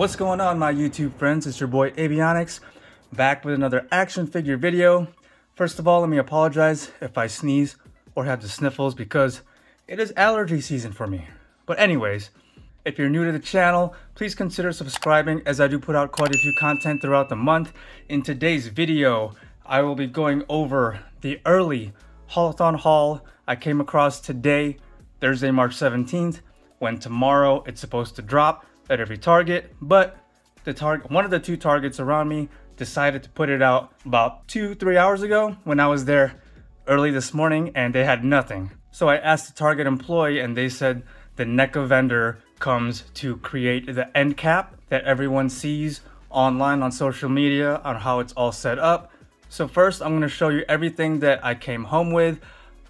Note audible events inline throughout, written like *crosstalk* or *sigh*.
What's going on my YouTube friends? It's your boy Avionyx back with another action figure video. First of all, let me apologize if I sneeze or have the sniffles because it is allergy season for me. But anyways, if you're new to the channel, please consider subscribing as I do put out quite a few content throughout the month. In today's video, I will be going over the early Haulathon haul I came across today, Thursday, March 17th, when tomorrow it's supposed to drop at every Target, but the target, one of the two Targets around me decided to put it out about two, three hours ago when I was there early this morning and they had nothing. So I asked the Target employee and they said the NECA vendor comes to create the end cap that everyone sees online on social media on how it's all set up. So first I'm going to show you everything that I came home with.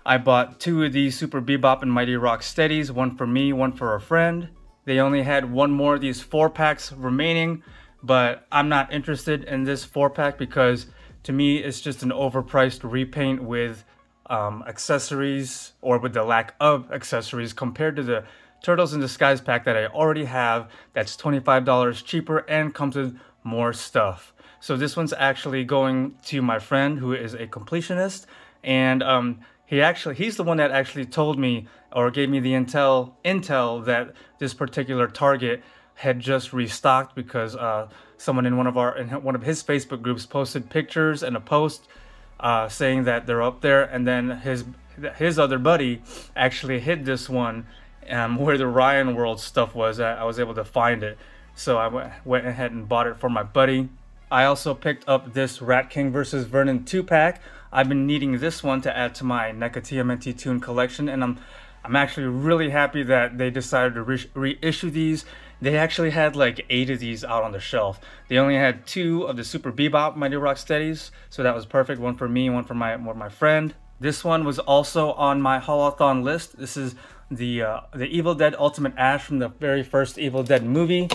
I bought two of these Super Bebop and Mighty Rocksteadies, one for me, one for a friend. They only had one more of these four packs remaining, but I'm not interested in this four pack because to me it's just an overpriced repaint with um, accessories or with the lack of accessories compared to the Turtles in Disguise pack that I already have that's $25 cheaper and comes with more stuff. So this one's actually going to my friend who is a completionist and um, he actually he's the one that actually told me or gave me the intel intel that this particular target had just restocked because uh, someone in one of our in one of his Facebook groups posted pictures and a post uh, saying that they're up there and then his his other buddy actually hid this one um, where the Ryan World stuff was. I, I was able to find it. So I went, went ahead and bought it for my buddy. I also picked up this Rat King versus Vernon 2-pack. I've been needing this one to add to my NECA TMNT Toon collection and I'm I'm actually really happy that they decided to re reissue these. They actually had like eight of these out on the shelf. They only had two of the Super Bebop Mighty Rocksteadies, so that was perfect. One for me, one for my, one for my friend. This one was also on my haulathon list. This is the uh, the Evil Dead Ultimate Ash from the very first Evil Dead movie.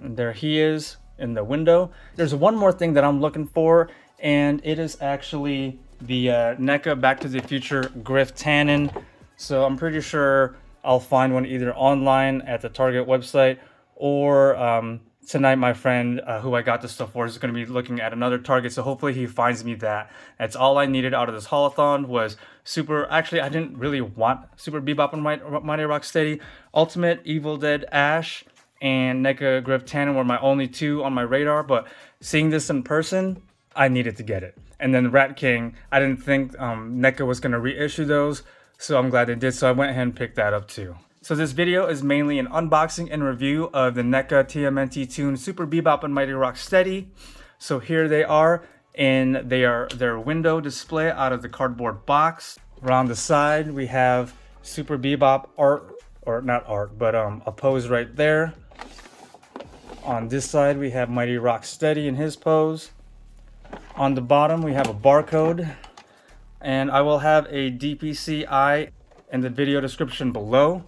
And there he is in the window. There's one more thing that I'm looking for, and it is actually the uh, NECA Back to the Future Griff Tannen. So I'm pretty sure I'll find one either online at the Target website or um, tonight my friend uh, who I got this stuff for is going to be looking at another Target. So hopefully he finds me that. That's all I needed out of this Haulathon was Super... Actually, I didn't really want Super Bebop and Mighty Rocksteady. Ultimate Evil Dead Ash and NECA Griff Tannen were my only two on my radar. But seeing this in person, I needed to get it. And then Rat King, I didn't think um, NECA was going to reissue those, so I'm glad they did, so I went ahead and picked that up too. So this video is mainly an unboxing and review of the NECA TMNT Toon Super Bebop and Mighty Rocksteady. So here they are, and they are their window display out of the cardboard box. Around the side, we have Super Bebop art, or not art, but um, a pose right there. On this side, we have Mighty Rocksteady in his pose. On the bottom, we have a barcode and I will have a DPCI in the video description below.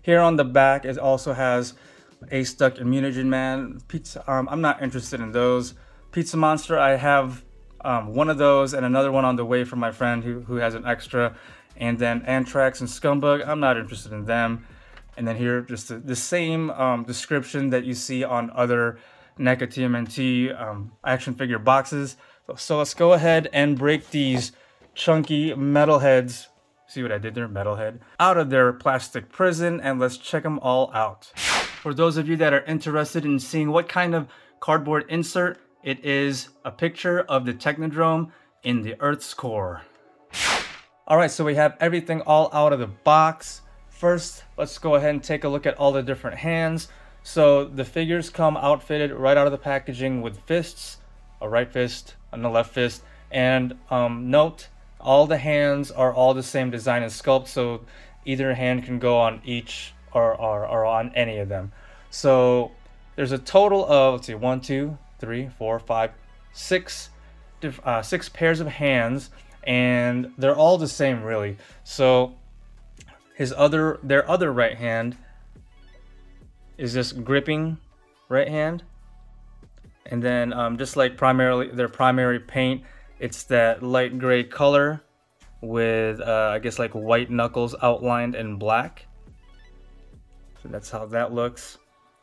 Here on the back, it also has a stuck Immunogen Man. Pizza, um, I'm not interested in those. Pizza Monster, I have um, one of those and another one on the way from my friend who, who has an extra. And then Antrax and Scumbug, I'm not interested in them. And then here, just the, the same um, description that you see on other NECA TMNT um, action figure boxes. So let's go ahead and break these chunky metal heads. See what I did there, metalhead, out of their plastic prison and let's check them all out. For those of you that are interested in seeing what kind of cardboard insert, it is a picture of the Technodrome in the Earth's core. All right, so we have everything all out of the box. First, let's go ahead and take a look at all the different hands. So the figures come outfitted right out of the packaging with fists, a right fist and a left fist. And um, note, all the hands are all the same design and sculpt, so either hand can go on each or, or, or on any of them. So there's a total of, let's see, one, two, three, four, five, six, uh, six pairs of hands, and they're all the same really. So his other, their other right hand is this gripping right hand. And then um, just like primarily their primary paint, it's that light gray color with uh, I guess like white knuckles outlined in black. So that's how that looks.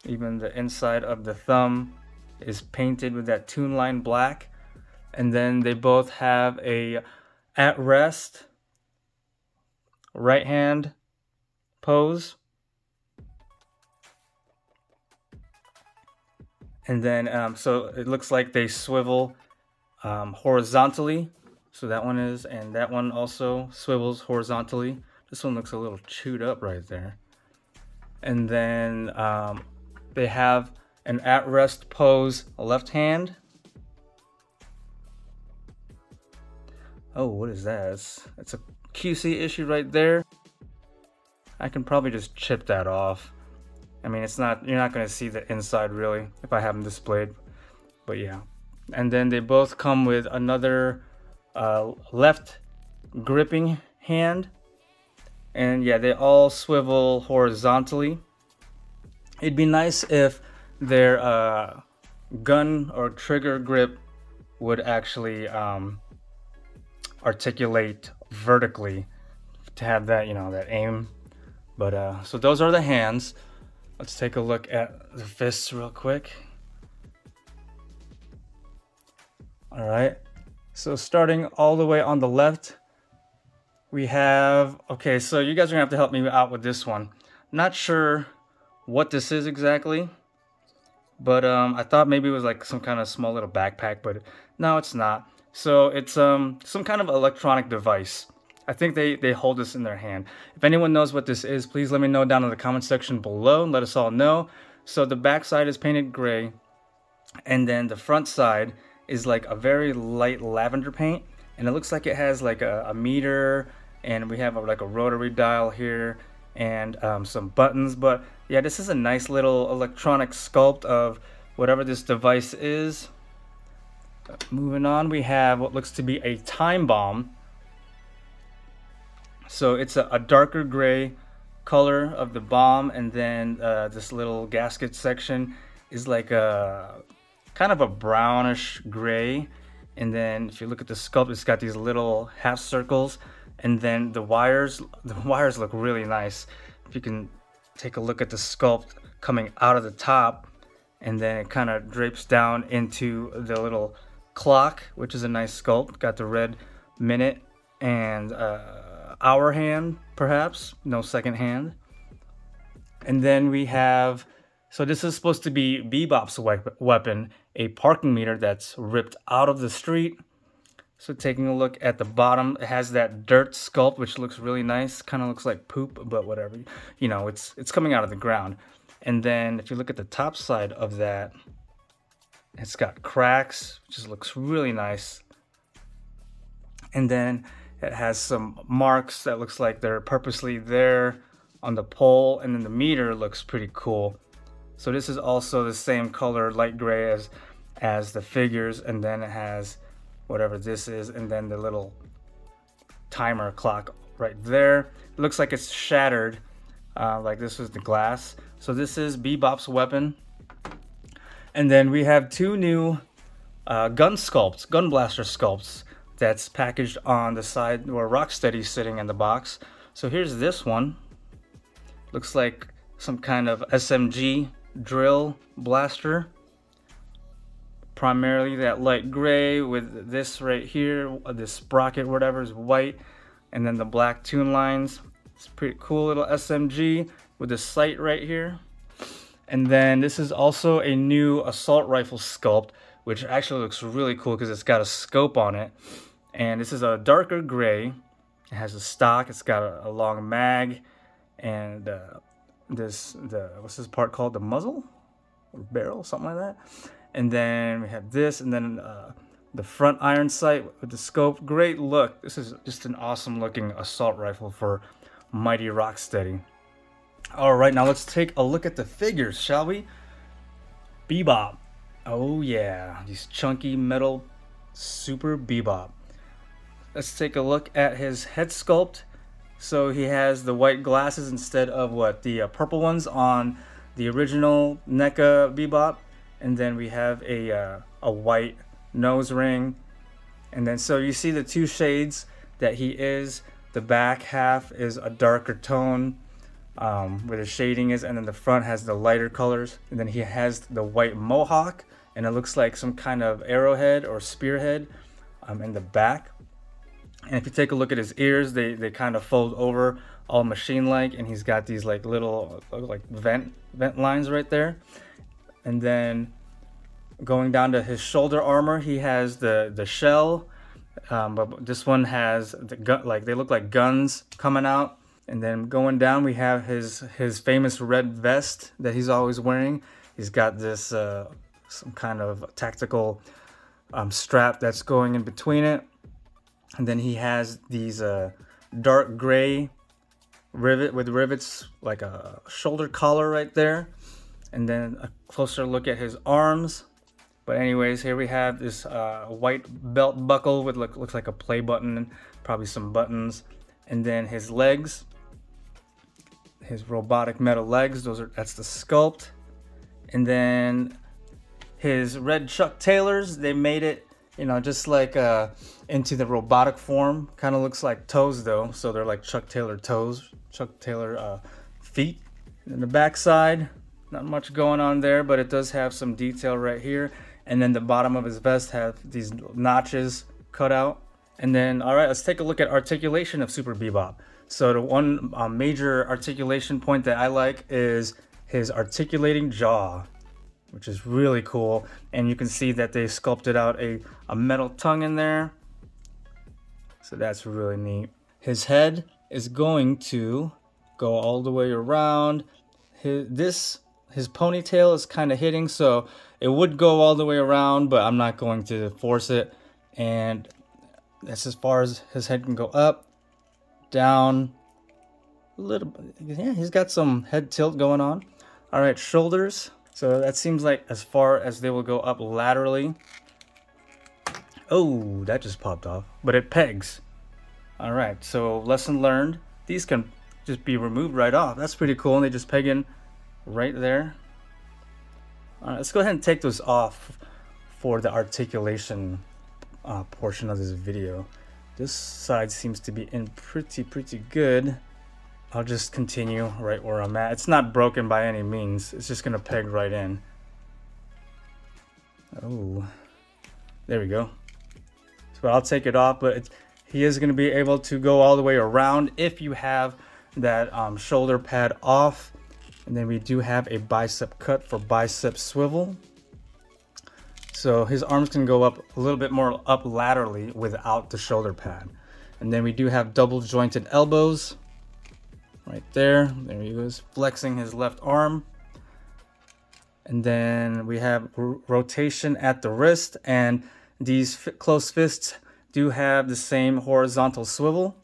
Even the inside of the thumb is painted with that toon line black. And then they both have a at rest right hand pose. And then, um, so it looks like they swivel um, horizontally. So that one is, and that one also swivels horizontally. This one looks a little chewed up right there. And then um, they have an at-rest pose left hand. Oh, what is that? It's, it's a QC issue right there. I can probably just chip that off. I mean, it's not, you're not going to see the inside really if I have them displayed. But yeah. And then they both come with another uh, left gripping hand. And yeah, they all swivel horizontally. It'd be nice if their uh, gun or trigger grip would actually um, articulate vertically to have that, you know, that aim. But uh, so those are the hands. Let's take a look at the fists real quick. All right. So starting all the way on the left, we have, okay, so you guys are gonna have to help me out with this one. Not sure what this is exactly, but um, I thought maybe it was like some kind of small little backpack, but no, it's not. So it's um, some kind of electronic device. I think they, they hold this in their hand. If anyone knows what this is, please let me know down in the comment section below and let us all know. So the back side is painted gray and then the front side is like a very light lavender paint and it looks like it has like a, a meter and we have a, like a rotary dial here and um, some buttons but yeah this is a nice little electronic sculpt of whatever this device is moving on we have what looks to be a time bomb so it's a, a darker gray color of the bomb and then uh, this little gasket section is like a kind of a brownish gray. And then if you look at the sculpt it's got these little half circles and then the wires *laughs* the wires look really nice. If you can take a look at the sculpt coming out of the top and then it kind of drapes down into the little clock which is a nice sculpt got the red minute and uh, hour hand, perhaps, no second hand. And then we have, so this is supposed to be Bebop's weapon, a parking meter that's ripped out of the street. So taking a look at the bottom, it has that dirt sculpt, which looks really nice. Kind of looks like poop, but whatever. You know, it's it's coming out of the ground. And then if you look at the top side of that, it's got cracks, which just looks really nice. And then it has some marks that looks like they're purposely there on the pole and then the meter looks pretty cool. So this is also the same color, light gray as, as the figures and then it has whatever this is and then the little timer clock right there. It looks like it's shattered, uh, like this is the glass. So this is Bebop's weapon. And then we have two new uh, gun sculpts, gun blaster sculpts that's packaged on the side where Rocksteady's sitting in the box. So here's this one. Looks like some kind of SMG drill blaster. Primarily that light gray with this right here, this sprocket, whatever, is white. And then the black toon lines. It's pretty cool little SMG with the sight right here. And then this is also a new assault rifle sculpt which actually looks really cool because it's got a scope on it. And this is a darker gray. It has a stock. It's got a, a long mag, and uh, this the what's this part called? The muzzle or barrel, something like that. And then we have this, and then uh, the front iron sight with the scope. Great look. This is just an awesome looking assault rifle for Mighty Rocksteady. All right, now let's take a look at the figures, shall we? Bebop. Oh yeah, these chunky metal super bebop. Let's take a look at his head sculpt. So he has the white glasses instead of what the uh, purple ones on the original NECA bebop. And then we have a, uh, a white nose ring. And then so you see the two shades that he is. The back half is a darker tone um, where the shading is, and then the front has the lighter colors, and then he has the white mohawk, and it looks like some kind of arrowhead or spearhead um, in the back. And if you take a look at his ears, they, they kind of fold over all machine-like, and he's got these like little like vent vent lines right there. And then going down to his shoulder armor, he has the the shell, um, but this one has the gun like they look like guns coming out. And then going down, we have his his famous red vest that he's always wearing. He's got this uh, some kind of tactical um, strap that's going in between it. And then he has these uh, dark gray rivet with rivets like a shoulder collar right there. And then a closer look at his arms. But anyways, here we have this uh, white belt buckle with look, looks like a play button, probably some buttons. And then his legs, his robotic metal legs, those are that's the sculpt. And then his red Chuck Taylors, they made it, you know, just like uh, into the robotic form. Kind of looks like toes though, so they're like Chuck Taylor toes, Chuck Taylor uh, feet. And the backside, not much going on there, but it does have some detail right here. And then the bottom of his vest has these notches cut out. And then, all right, let's take a look at articulation of Super Bebop. So the one uh, major articulation point that I like is his articulating jaw which is really cool. And you can see that they sculpted out a, a metal tongue in there. So that's really neat. His head is going to go all the way around. His, this, his ponytail is kind of hitting, so it would go all the way around, but I'm not going to force it. And that's as far as his head can go up, down, a little bit. Yeah, he's got some head tilt going on. All right, shoulders. So that seems like as far as they will go up laterally. Oh, that just popped off. But it pegs. Alright, so lesson learned. These can just be removed right off. That's pretty cool. And they just peg in right there. Alright, let's go ahead and take those off for the articulation uh, portion of this video. This side seems to be in pretty, pretty good. I'll just continue right where I'm at. It's not broken by any means. It's just going to peg right in. Oh, there we go. So I'll take it off, but he is going to be able to go all the way around if you have that um, shoulder pad off. And then we do have a bicep cut for bicep swivel. So his arms can go up a little bit more up laterally without the shoulder pad. And then we do have double jointed elbows right there. There he goes, flexing his left arm. And then we have rotation at the wrist, and these close fists do have the same horizontal swivel.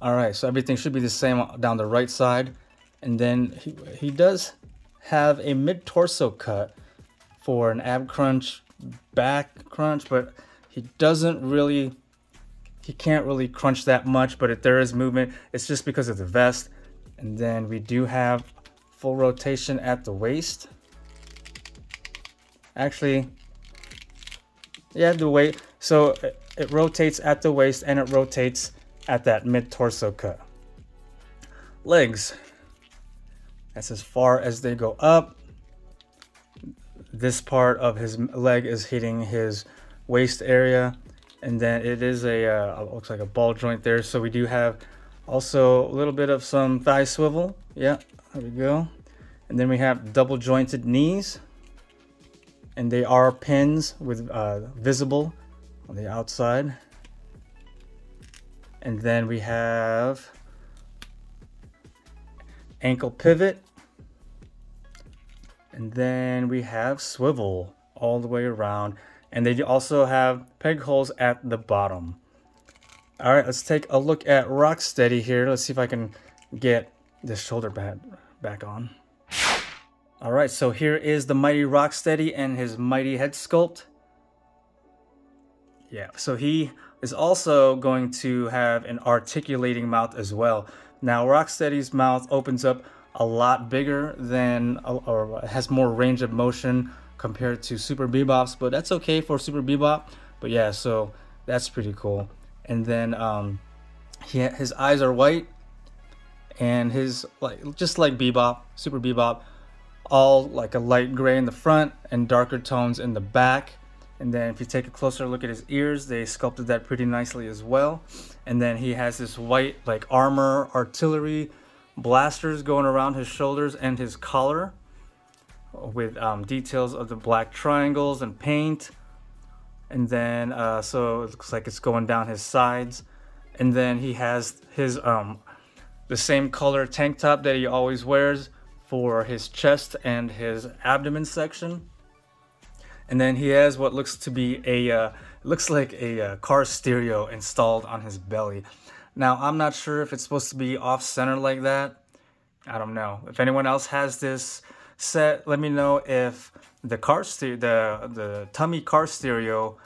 All right, so everything should be the same down the right side. And then he, he does have a mid-torso cut for an ab crunch, back crunch, but he doesn't really he can't really crunch that much, but if there is movement, it's just because of the vest. And then we do have full rotation at the waist. Actually, yeah, the weight. So it, it rotates at the waist and it rotates at that mid-torso cut. Legs. That's as far as they go up. This part of his leg is hitting his waist area and then it is a uh, looks like a ball joint there. So we do have also a little bit of some thigh swivel. Yeah there we go. And then we have double jointed knees. And they are pins with uh, visible on the outside. And then we have ankle pivot. And then we have swivel all the way around and they also have peg holes at the bottom. All right, let's take a look at Rocksteady here. Let's see if I can get this shoulder pad back on. All right, so here is the mighty Rocksteady and his mighty head sculpt. Yeah, so he is also going to have an articulating mouth as well. Now, Rocksteady's mouth opens up a lot bigger than, or has more range of motion compared to Super Bebop's, but that's okay for Super Bebop. But yeah, so that's pretty cool. And then um, he, his eyes are white, and his like just like Bebop, Super Bebop, all like a light gray in the front and darker tones in the back. And then if you take a closer look at his ears, they sculpted that pretty nicely as well. And then he has this white like armor, artillery, blasters going around his shoulders and his collar with um, details of the black triangles and paint. And then, uh, so it looks like it's going down his sides. And then he has his, um, the same color tank top that he always wears for his chest and his abdomen section. And then he has what looks to be a, uh, looks like a uh, car stereo installed on his belly. Now, I'm not sure if it's supposed to be off center like that. I don't know. If anyone else has this set, let me know if the car stereo, the, the tummy car stereo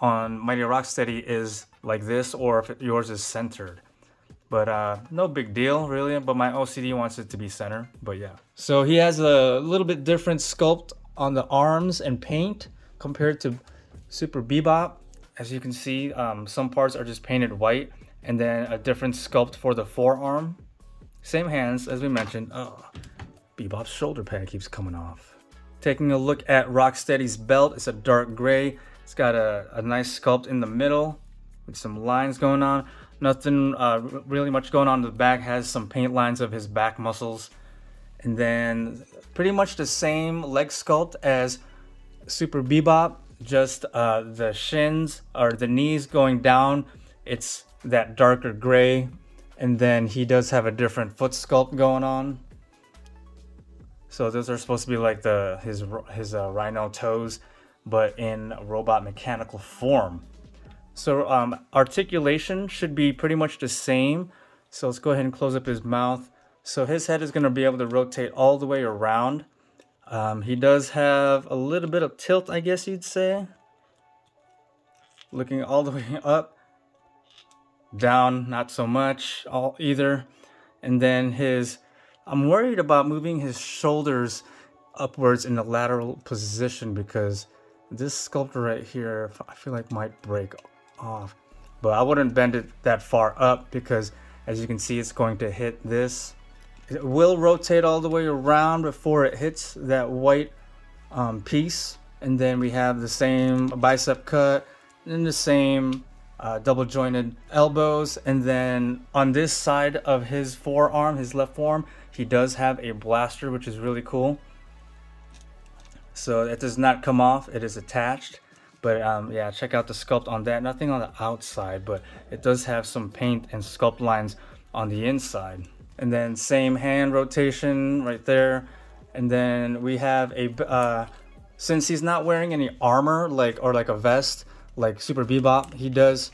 on Mighty Rocksteady is like this or if yours is centered. But uh, no big deal really, but my OCD wants it to be center, but yeah. So he has a little bit different sculpt on the arms and paint compared to Super Bebop. As you can see, um, some parts are just painted white and then a different sculpt for the forearm. Same hands as we mentioned. Oh, Bebop's shoulder pad keeps coming off. Taking a look at Rocksteady's belt, it's a dark gray. It's got a, a nice sculpt in the middle with some lines going on. Nothing uh, really much going on in the back. Has some paint lines of his back muscles. And then pretty much the same leg sculpt as Super Bebop. Just uh, the shins or the knees going down. It's that darker gray. And then he does have a different foot sculpt going on. So those are supposed to be like the his his uh, rhino toes, but in robot mechanical form. So um, articulation should be pretty much the same. So let's go ahead and close up his mouth. So his head is going to be able to rotate all the way around. Um, he does have a little bit of tilt, I guess you'd say. Looking all the *laughs* way up. Down, not so much all either. And then his I'm worried about moving his shoulders upwards in the lateral position because this sculpture right here, I feel like might break off. But I wouldn't bend it that far up because as you can see, it's going to hit this. It will rotate all the way around before it hits that white um, piece. And then we have the same bicep cut and the same uh, double jointed elbows. And then on this side of his forearm, his left forearm, he does have a blaster, which is really cool. So it does not come off, it is attached. But um, yeah, check out the sculpt on that. Nothing on the outside, but it does have some paint and sculpt lines on the inside. And then same hand rotation right there. And then we have a, uh, since he's not wearing any armor like or like a vest like Super Bebop, he does,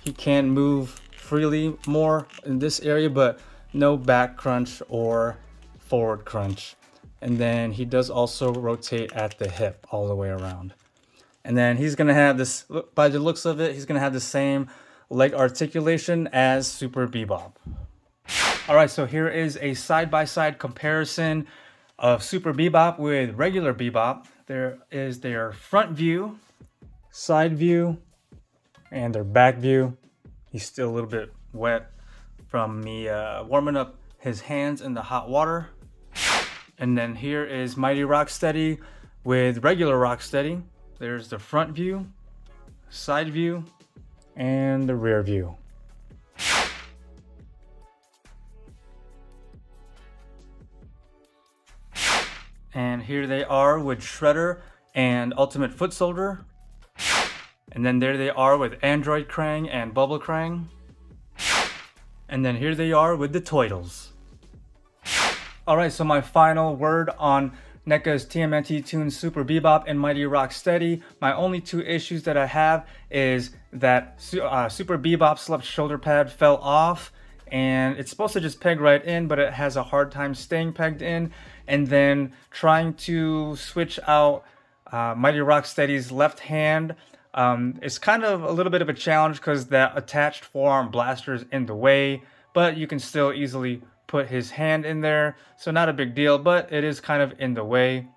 he can move freely more in this area, but no back crunch or forward crunch. And then he does also rotate at the hip all the way around. And then he's going to have this, by the looks of it, he's going to have the same leg articulation as Super Bebop. All right, so here is a side-by-side -side comparison of Super Bebop with regular Bebop. There is their front view, side view, and their back view. He's still a little bit wet from me uh, warming up his hands in the hot water. And then here is Mighty Rocksteady with regular Rocksteady. There's the front view, side view, and the rear view. And here they are with Shredder and Ultimate Foot Soldier. And then there they are with Android Krang and Bubble Krang. And then here they are with the Toidles. Alright, so my final word on NECA's TMNT Toon Super Bebop and Mighty Rocksteady. My only two issues that I have is that uh, Super Bebop's left shoulder pad fell off and it's supposed to just peg right in, but it has a hard time staying pegged in. And then trying to switch out uh, Mighty Rocksteady's left hand um, it's kind of a little bit of a challenge because that attached forearm blaster is in the way, but you can still easily put his hand in there. So not a big deal, but it is kind of in the way.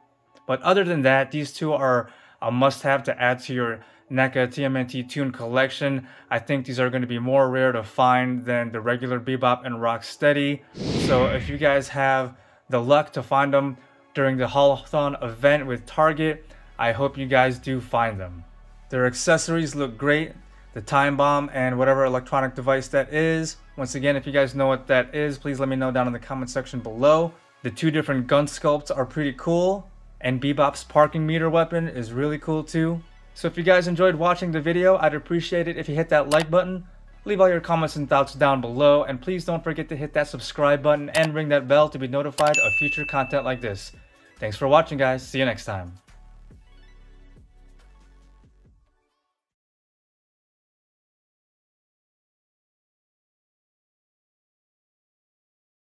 But other than that, these two are a must-have to add to your NECA TMNT Toon Collection. I think these are going to be more rare to find than the regular Bebop and Rocksteady. So if you guys have the luck to find them during the Haulathon event with Target, I hope you guys do find them. Their accessories look great. The time bomb and whatever electronic device that is. Once again, if you guys know what that is, please let me know down in the comment section below. The two different gun sculpts are pretty cool. And Bebop's parking meter weapon is really cool too. So if you guys enjoyed watching the video, I'd appreciate it if you hit that like button, leave all your comments and thoughts down below, and please don't forget to hit that subscribe button and ring that bell to be notified of future content like this. Thanks for watching guys, see you next time.